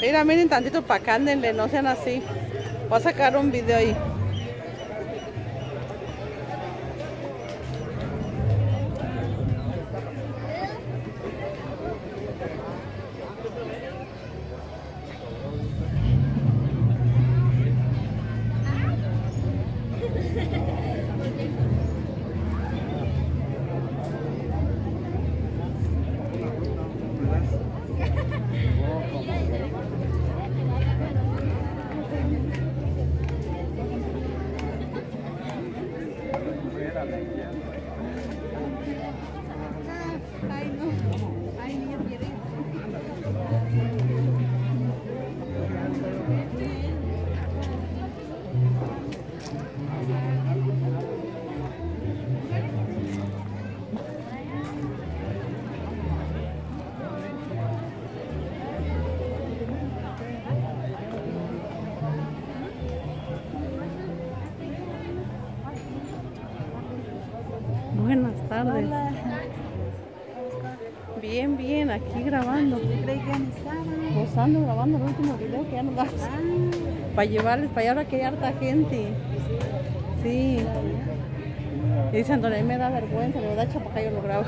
Mira, miren tantito para acá, no sean así. Voy a sacar un video ahí. Ay, no. Buenas tardes. Bien, bien, aquí grabando. Creí que no estaba. Pues ando grabando el último video que ya nos das. Ah, Para llevarles, para allá ahora que hay harta gente. Sí. Y dice Antonio, a mí me da vergüenza, le da chapaca, yo lo grabo.